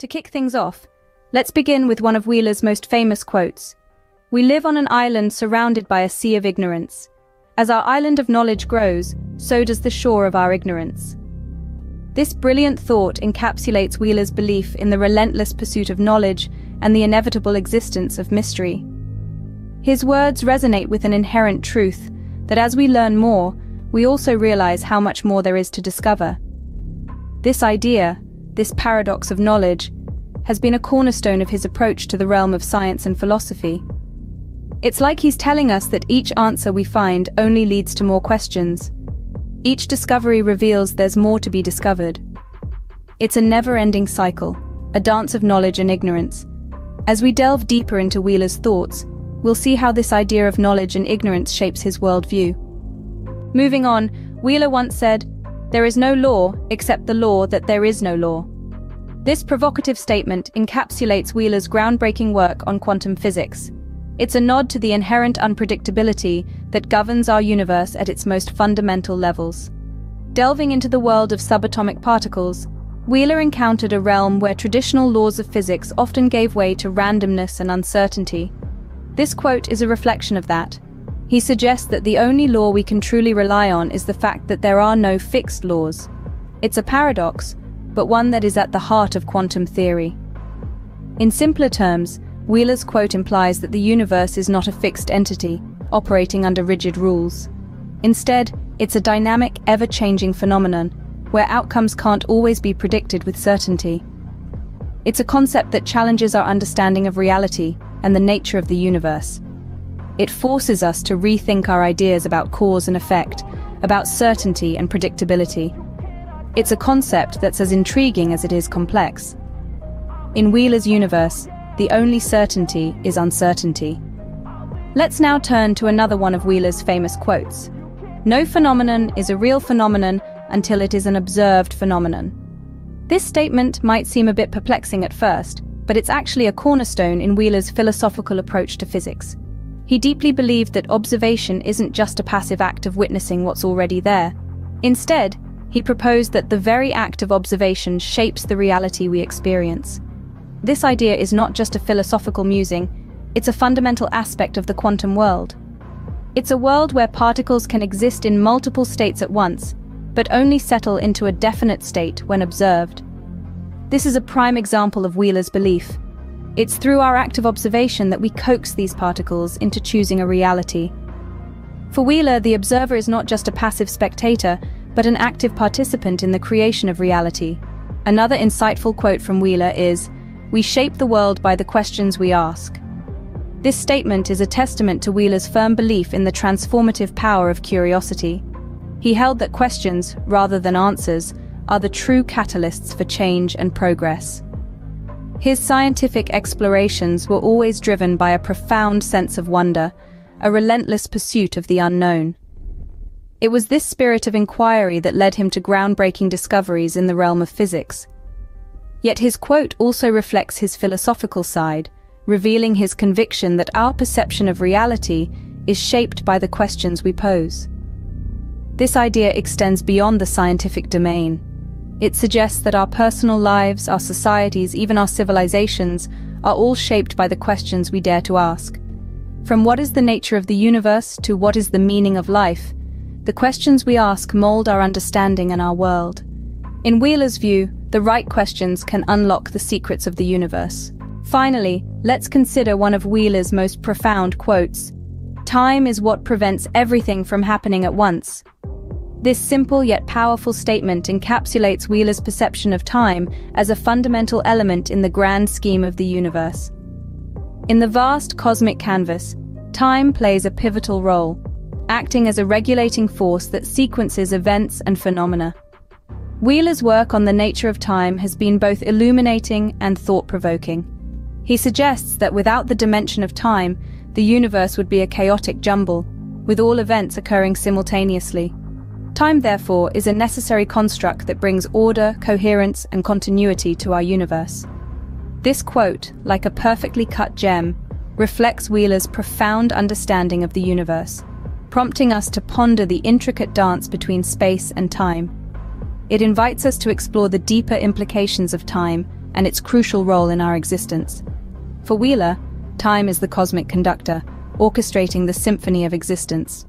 To kick things off, let's begin with one of Wheeler's most famous quotes. We live on an island surrounded by a sea of ignorance. As our island of knowledge grows, so does the shore of our ignorance. This brilliant thought encapsulates Wheeler's belief in the relentless pursuit of knowledge and the inevitable existence of mystery. His words resonate with an inherent truth that as we learn more, we also realize how much more there is to discover. This idea, this paradox of knowledge, has been a cornerstone of his approach to the realm of science and philosophy. It's like he's telling us that each answer we find only leads to more questions. Each discovery reveals there's more to be discovered. It's a never-ending cycle, a dance of knowledge and ignorance. As we delve deeper into Wheeler's thoughts, we'll see how this idea of knowledge and ignorance shapes his worldview. Moving on, Wheeler once said, There is no law except the law that there is no law. This provocative statement encapsulates Wheeler's groundbreaking work on quantum physics. It's a nod to the inherent unpredictability that governs our universe at its most fundamental levels. Delving into the world of subatomic particles, Wheeler encountered a realm where traditional laws of physics often gave way to randomness and uncertainty. This quote is a reflection of that. He suggests that the only law we can truly rely on is the fact that there are no fixed laws. It's a paradox, but one that is at the heart of quantum theory. In simpler terms, Wheeler's quote implies that the universe is not a fixed entity, operating under rigid rules. Instead, it's a dynamic, ever-changing phenomenon, where outcomes can't always be predicted with certainty. It's a concept that challenges our understanding of reality and the nature of the universe. It forces us to rethink our ideas about cause and effect, about certainty and predictability. It's a concept that's as intriguing as it is complex. In Wheeler's universe, the only certainty is uncertainty. Let's now turn to another one of Wheeler's famous quotes. No phenomenon is a real phenomenon until it is an observed phenomenon. This statement might seem a bit perplexing at first, but it's actually a cornerstone in Wheeler's philosophical approach to physics. He deeply believed that observation isn't just a passive act of witnessing what's already there. Instead, he proposed that the very act of observation shapes the reality we experience. This idea is not just a philosophical musing, it's a fundamental aspect of the quantum world. It's a world where particles can exist in multiple states at once, but only settle into a definite state when observed. This is a prime example of Wheeler's belief. It's through our active observation that we coax these particles into choosing a reality. For Wheeler, the observer is not just a passive spectator, but an active participant in the creation of reality. Another insightful quote from Wheeler is, we shape the world by the questions we ask. This statement is a testament to Wheeler's firm belief in the transformative power of curiosity. He held that questions, rather than answers, are the true catalysts for change and progress. His scientific explorations were always driven by a profound sense of wonder, a relentless pursuit of the unknown. It was this spirit of inquiry that led him to groundbreaking discoveries in the realm of physics, Yet his quote also reflects his philosophical side, revealing his conviction that our perception of reality is shaped by the questions we pose. This idea extends beyond the scientific domain. It suggests that our personal lives, our societies, even our civilizations are all shaped by the questions we dare to ask. From what is the nature of the universe to what is the meaning of life, the questions we ask mold our understanding and our world. In Wheeler's view, the right questions can unlock the secrets of the universe. Finally, let's consider one of Wheeler's most profound quotes. Time is what prevents everything from happening at once. This simple yet powerful statement encapsulates Wheeler's perception of time as a fundamental element in the grand scheme of the universe. In the vast cosmic canvas, time plays a pivotal role, acting as a regulating force that sequences events and phenomena. Wheeler's work on the nature of time has been both illuminating and thought-provoking. He suggests that without the dimension of time, the universe would be a chaotic jumble, with all events occurring simultaneously. Time, therefore, is a necessary construct that brings order, coherence, and continuity to our universe. This quote, like a perfectly cut gem, reflects Wheeler's profound understanding of the universe, prompting us to ponder the intricate dance between space and time. It invites us to explore the deeper implications of time and its crucial role in our existence. For Wheeler, time is the cosmic conductor, orchestrating the symphony of existence.